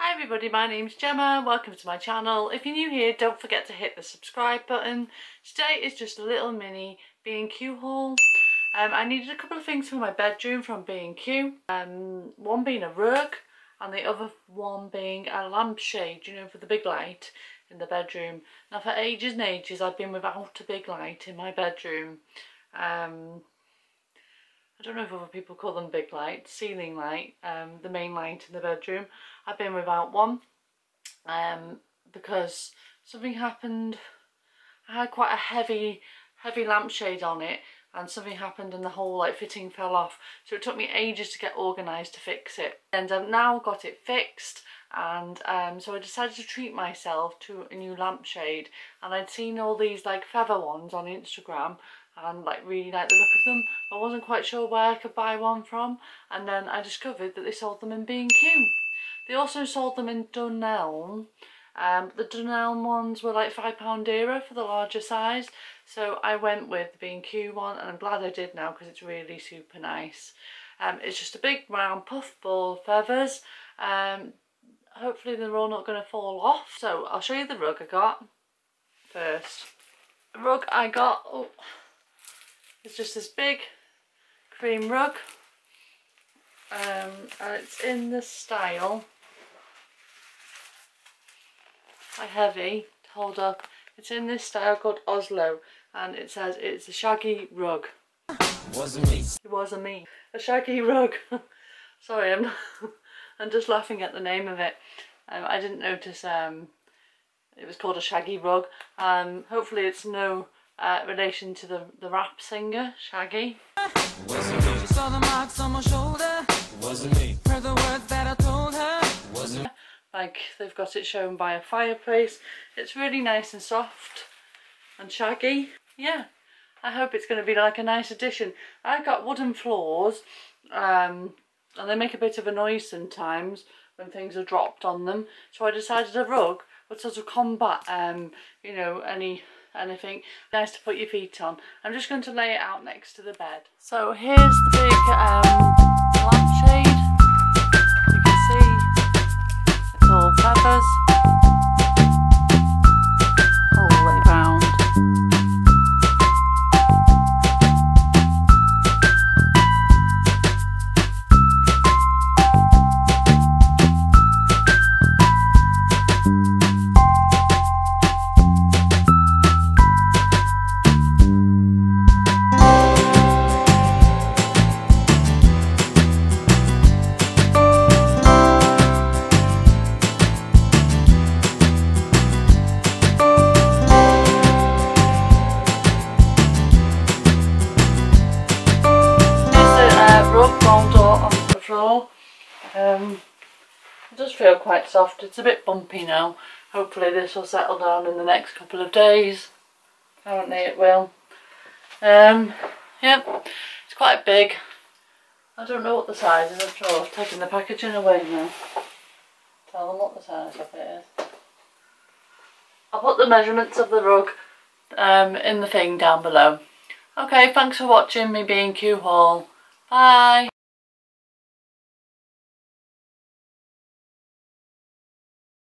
Hi everybody, my name's Gemma, welcome to my channel. If you're new here, don't forget to hit the subscribe button. Today is just a little mini B&Q haul. Um, I needed a couple of things for my bedroom from B&Q. Um, one being a rug and the other one being a lampshade, you know, for the big light in the bedroom. Now for ages and ages I've been without a big light in my bedroom. Um, I don't know if other people call them big light, ceiling light, um, the main light in the bedroom. I've been without one um, because something happened. I had quite a heavy, heavy lampshade on it and something happened and the whole like fitting fell off. So it took me ages to get organised to fix it. And I've now got it fixed and um, so I decided to treat myself to a new lampshade and I'd seen all these like feather ones on Instagram and like really like the look of them. I wasn't quite sure where I could buy one from and then I discovered that they sold them in B&Q. They also sold them in Dunelm. Um, the Dunelm ones were like £5 dearer for the larger size so I went with the B&Q one and I'm glad I did now because it's really super nice. Um, it's just a big round puff ball of feathers. Um, hopefully they're all not going to fall off. So I'll show you the rug I got first. The rug I got, oh, it's just this big cream rug um, and it's in the style. Quite heavy to hold up. It's in this style called Oslo and it says it's a shaggy rug. Wasn't me? It wasn't me. A shaggy rug. Sorry I'm I'm just laughing at the name of it. Um, I didn't notice um, it was called a shaggy rug. Um, hopefully it's no uh, relation to the, the rap singer, Shaggy. I. Like they've got it shown by a fireplace. It's really nice and soft and shaggy. Yeah, I hope it's going to be like a nice addition. I've got wooden floors um, and they make a bit of a noise sometimes when things are dropped on them. So I decided a rug would sort of combat, um, you know, any anything nice to put your feet on. I'm just going to lay it out next to the bed. So here's the big um, Um, it does feel quite soft. It's a bit bumpy now. Hopefully this will settle down in the next couple of days. Apparently it will. Um, yep, it's quite big. I don't know what the size is. I'm sure I've taken the packaging away now. Tell them what the size of it is. I'll put the measurements of the rug um, in the thing down below. Okay, thanks for watching me B&Q haul. Bye.